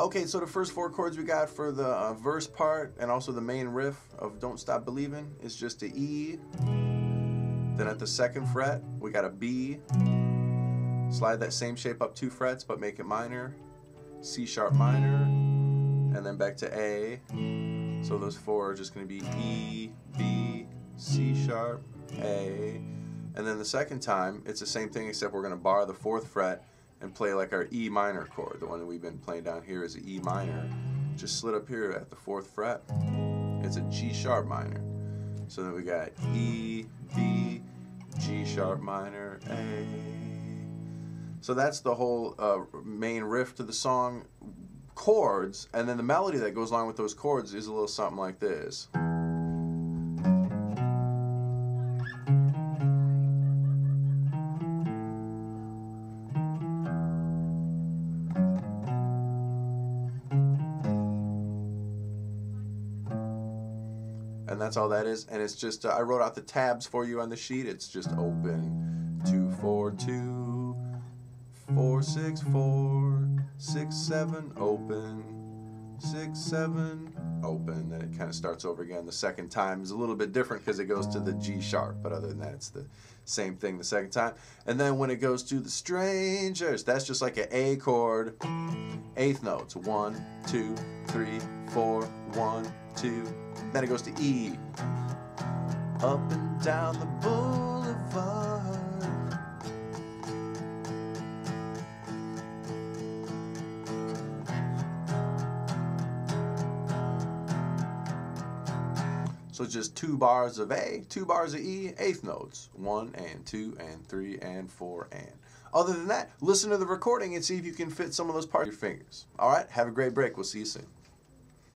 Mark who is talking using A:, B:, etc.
A: Okay, so the first four chords we got for the uh, verse part and also the main riff of Don't Stop Believing is just the E. Then at the second fret, we got a B. Slide that same shape up two frets, but make it minor. C sharp minor, and then back to A. So those four are just going to be E, B, C sharp, A. And then the second time, it's the same thing except we're going to bar the fourth fret and play like our E minor chord. The one that we've been playing down here is an E minor. Just slid up here at the fourth fret. It's a G sharp minor. So then we got E, B, G sharp minor, A. So that's the whole uh, main riff to the song chords, and then the melody that goes along with those chords is a little something like this. And that's all that is. And it's just uh, i wrote out the tabs for you on the sheet. It's just open. Two four two four six four six seven open. Six seven open. Then it kind of starts over again. The second time is a little bit different because it goes to the g sharp but other than that it's the same thing the second time. And then when it goes to the strangers that's just like an a chord. Eighth notes. One two three four. One two then it goes to E. Up and down the boulevard. So just two bars of A, two bars of E, eighth notes. One and two and three and four and. Other than that, listen to the recording and see if you can fit some of those parts your fingers. All right, have a great break. We'll see you soon.